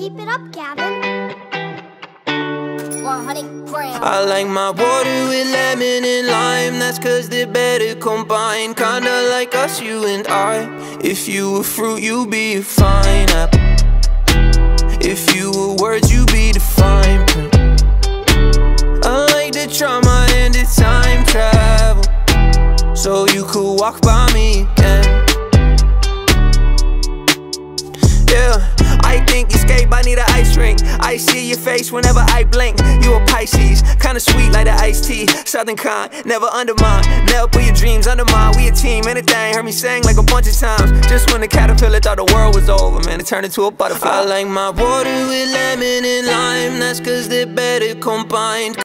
Keep it up, Gavin. 100 grams. I like my water with lemon and lime. That's cause they're better combined. Kinda like us, you and I. If you were fruit, you'd be a fine apple. If you were words, you'd be the fine I like try my hand at time travel. So you could walk by me again. Yeah, I think I see your face whenever I blink. You a Pisces, kinda sweet like the iced tea. Southern kind, never undermine Never put your dreams under mine. We a team, anything Heard me sing like a bunch of times. Just when the caterpillar thought the world was over Man, it turned into a butterfly. I like my water with lemon and lime. That's cause they're better combined